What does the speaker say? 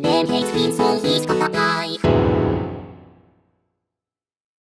Name hates beans, small heat, come on.